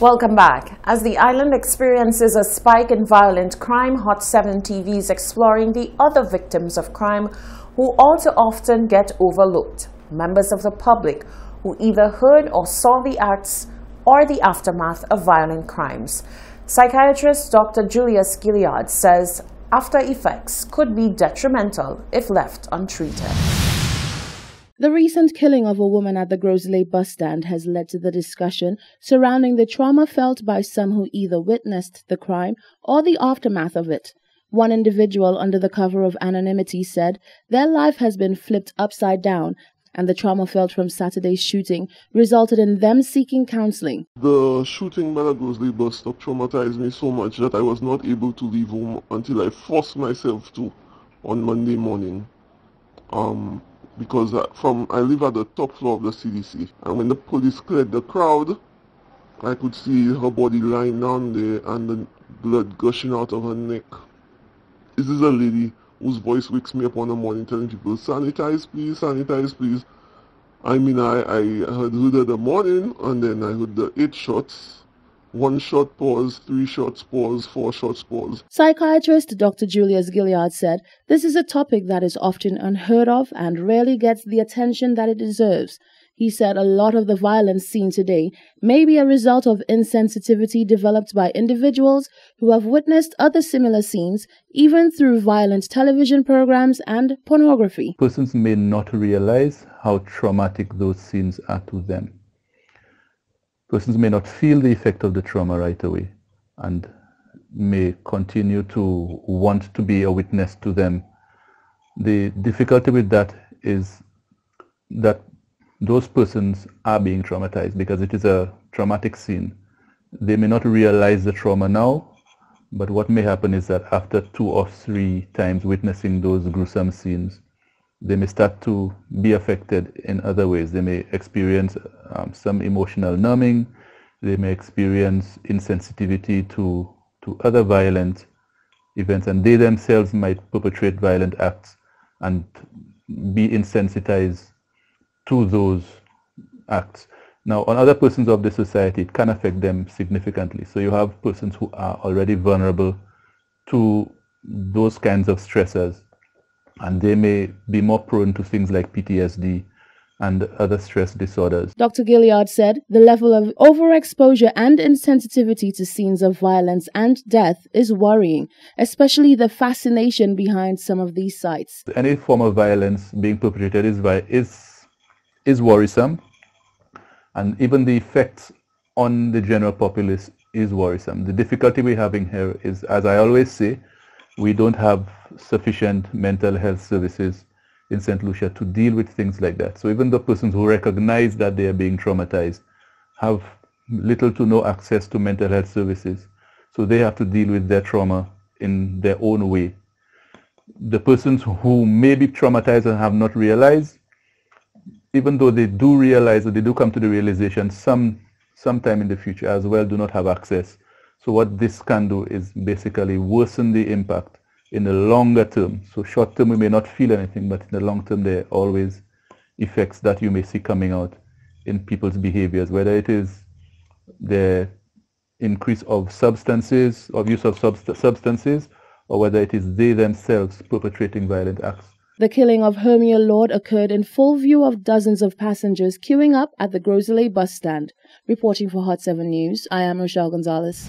Welcome back. As the island experiences a spike in violent crime, Hot 7 TV is exploring the other victims of crime who all too often get overlooked. Members of the public who either heard or saw the acts or the aftermath of violent crimes. Psychiatrist Dr. Julius Gilliard says after effects could be detrimental if left untreated. The recent killing of a woman at the Gros Islet bus stand has led to the discussion surrounding the trauma felt by some who either witnessed the crime or the aftermath of it. One individual, under the cover of anonymity, said their life has been flipped upside down and the trauma felt from Saturday's shooting resulted in them seeking counseling. The shooting by the Gros Islet bus stop traumatized me so much that I was not able to leave home until I forced myself to on Monday morning. Um, because uh, from I live at the top floor of the CDC, and when the police cleared the crowd, I could see her body lying down there and the blood gushing out of her neck. This is a lady whose voice wakes me up on the morning telling people, sanitize please, sanitize please. I mean, I, I heard the morning and then I heard the eight shots one shot pause, three shots pause, four shots pause. Psychiatrist Dr. Julius Gilliard said this is a topic that is often unheard of and rarely gets the attention that it deserves. He said a lot of the violence seen today may be a result of insensitivity developed by individuals who have witnessed other similar scenes, even through violent television programs and pornography. Persons may not realize how traumatic those scenes are to them persons may not feel the effect of the trauma right away and may continue to want to be a witness to them. The difficulty with that is that those persons are being traumatized because it is a traumatic scene. They may not realize the trauma now, but what may happen is that after two or three times witnessing those gruesome scenes, they may start to be affected in other ways. They may experience um, some emotional numbing. They may experience insensitivity to, to other violent events, and they themselves might perpetrate violent acts and be insensitized to those acts. Now, on other persons of the society, it can affect them significantly. So you have persons who are already vulnerable to those kinds of stressors and they may be more prone to things like PTSD and other stress disorders. Dr. Gilliard said the level of overexposure and insensitivity to scenes of violence and death is worrying, especially the fascination behind some of these sites. Any form of violence being perpetrated is, is, is worrisome, and even the effects on the general populace is worrisome. The difficulty we're having here is, as I always say, we don't have sufficient mental health services in St. Lucia to deal with things like that. So even the persons who recognize that they are being traumatized have little to no access to mental health services. So they have to deal with their trauma in their own way. The persons who may be traumatized and have not realized, even though they do realize or they do come to the realization some sometime in the future as well do not have access so what this can do is basically worsen the impact in the longer term. So short term we may not feel anything, but in the long term there are always effects that you may see coming out in people's behaviors, whether it is the increase of substances, of use of subst substances, or whether it is they themselves perpetrating violent acts. The killing of Hermia Lord occurred in full view of dozens of passengers queuing up at the Gros Islet bus stand. Reporting for Hot 7 News, I am Rochelle Gonzalez.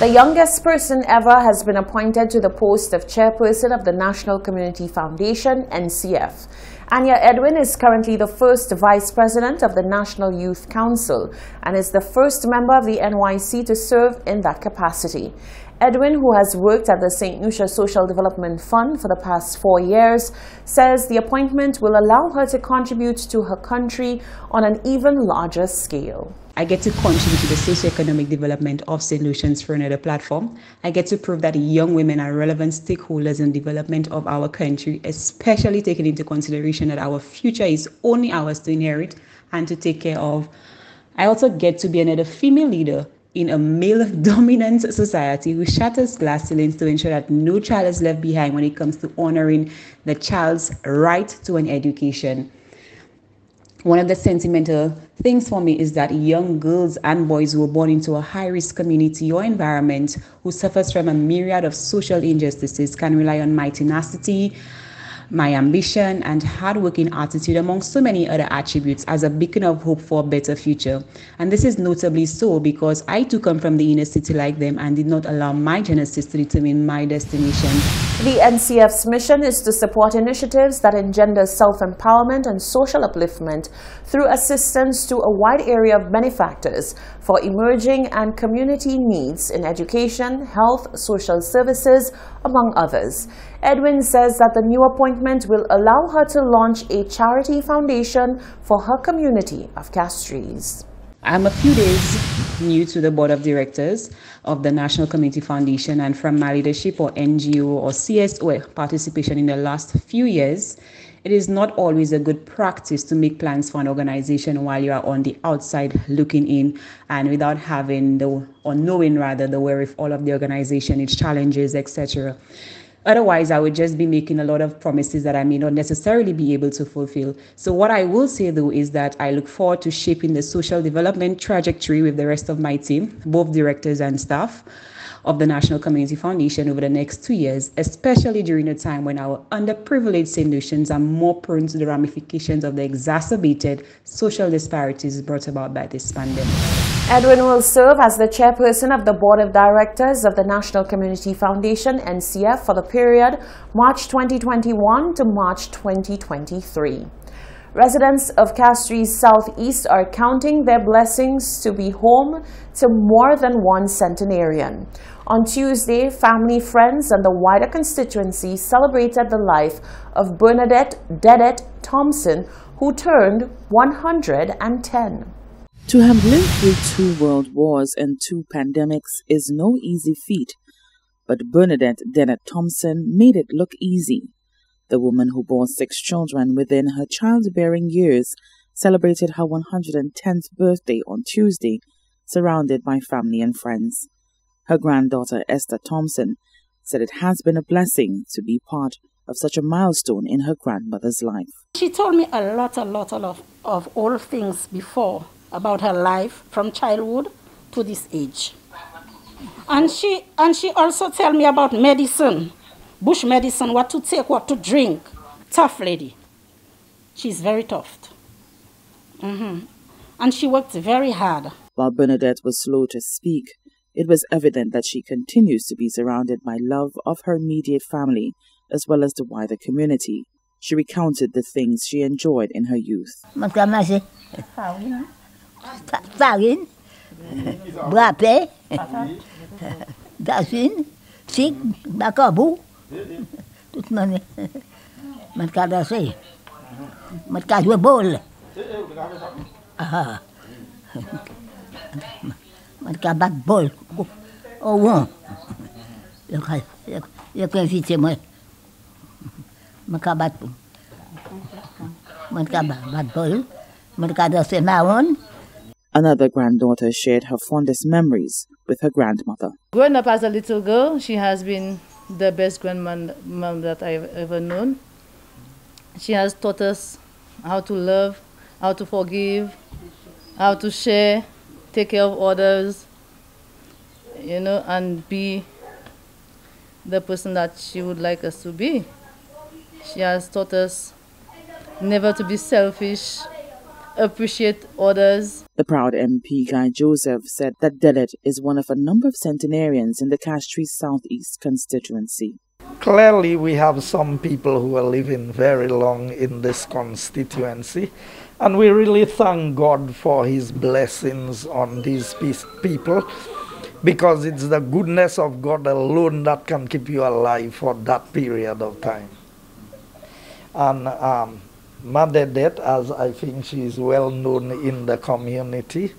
The youngest person ever has been appointed to the post of chairperson of the National Community Foundation, NCF. Anya Edwin is currently the first vice president of the National Youth Council and is the first member of the NYC to serve in that capacity. Edwin, who has worked at the St. Lucia Social Development Fund for the past four years, says the appointment will allow her to contribute to her country on an even larger scale. I get to contribute to the socio-economic development of St. Lucians for another platform. I get to prove that young women are relevant stakeholders in development of our country, especially taking into consideration that our future is only ours to inherit and to take care of. I also get to be another female leader in a male dominant society who shatters glass ceilings to ensure that no child is left behind when it comes to honoring the child's right to an education. one of the sentimental things for me is that young girls and boys who are born into a high risk community or environment who suffers from a myriad of social injustices can rely on my tenacity my ambition and hardworking attitude, among so many other attributes, as a beacon of hope for a better future. And this is notably so because I too come from the inner city like them and did not allow my genesis to determine my destination. The NCF's mission is to support initiatives that engender self-empowerment and social upliftment through assistance to a wide area of benefactors for emerging and community needs in education, health, social services, among others. Edwin says that the new appointment will allow her to launch a charity foundation for her community of Castries. I'm a few days new to the board of directors of the National Community Foundation, and from my leadership or NGO or CSO participation in the last few years, it is not always a good practice to make plans for an organization while you are on the outside looking in and without having the or knowing rather the where if all of the organization, its challenges, etc. Otherwise, I would just be making a lot of promises that I may not necessarily be able to fulfill. So, what I will say though is that I look forward to shaping the social development trajectory with the rest of my team, both directors and staff of the National Community Foundation over the next two years, especially during a time when our underprivileged St. Are more prone to the ramifications of the exacerbated social disparities brought about by this pandemic. Edwin will serve as the chairperson of the Board of Directors of the National Community Foundation, NCF, for the period March 2021 to March 2023. Residents of Castries Southeast are counting their blessings to be home to more than one centenarian. On Tuesday, family, friends, and the wider constituency celebrated the life of Bernadette Dedet Thompson, who turned 110. To have lived through two world wars and two pandemics is no easy feat, but Bernadette Dedet Thompson made it look easy. The woman who bore six children within her childbearing years celebrated her 110th birthday on Tuesday, surrounded by family and friends. Her granddaughter Esther Thompson said it has been a blessing to be part of such a milestone in her grandmother's life. She told me a lot, a lot, a lot of old things before about her life from childhood to this age. And she and she also tell me about medicine, bush medicine, what to take, what to drink. Tough lady. She's very tough. Mm-hmm. And she worked very hard. While Bernadette was slow to speak, it was evident that she continues to be surrounded by love of her immediate family as well as the wider community. She recounted the things she enjoyed in her youth. farine, brapet, dasine, figue, bacabou. Tout le monde. Je suis danser. Je suis jouer bol. Je suis battre bol. Au vent. Je suis invité, moi. Je suis battre. Je suis battre bol. Je suis danser marron. Another granddaughter shared her fondest memories with her grandmother. Growing up as a little girl, she has been the best grandmom that I've ever known. She has taught us how to love, how to forgive, how to share, take care of others, you know, and be the person that she would like us to be. She has taught us never to be selfish, appreciate others. The proud MP Guy Joseph said that Dedet is one of a number of centenarians in the Castries Southeast constituency. Clearly, we have some people who are living very long in this constituency, and we really thank God for His blessings on these people because it's the goodness of God alone that can keep you alive for that period of time. And um, Mother Death, as I think she is well known in the community,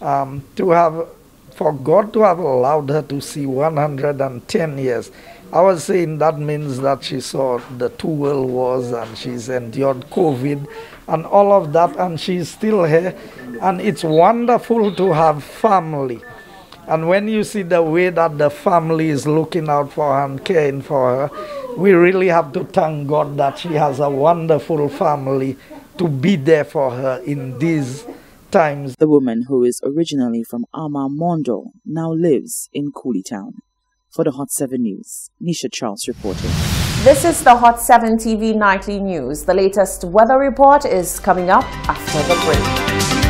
um, to have, for God to have allowed her to see 110 years I was saying that means that she saw the two world wars and she's endured COVID and all of that, and she's still here. And it's wonderful to have family. And when you see the way that the family is looking out for her and caring for her, we really have to thank God that she has a wonderful family to be there for her in these times. The woman, who is originally from Mondo, now lives in Cooleytown. For the Hot 7 News, Nisha Charles reporting. This is the Hot 7 TV Nightly News. The latest weather report is coming up after the break.